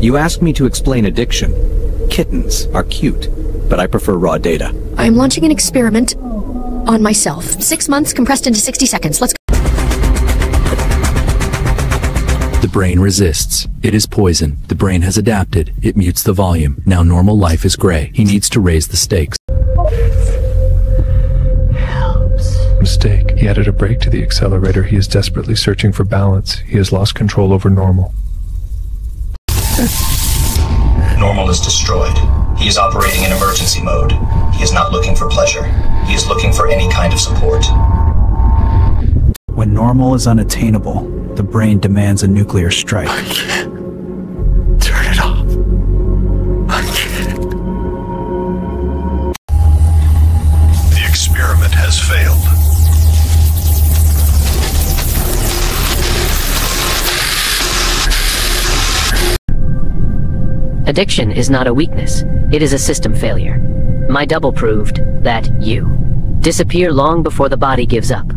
You asked me to explain addiction. Kittens are cute, but I prefer raw data. I'm launching an experiment on myself. Six months compressed into 60 seconds. Let's go. The brain resists. It is poison. The brain has adapted. It mutes the volume. Now normal life is gray. He needs to raise the stakes. Mistake. He added a brake to the accelerator. He is desperately searching for balance. He has lost control over normal. Normal is destroyed. He is operating in emergency mode. He is not looking for pleasure. He is looking for any kind of support. When normal is unattainable, the brain demands a nuclear strike. Addiction is not a weakness, it is a system failure. My double proved that you disappear long before the body gives up.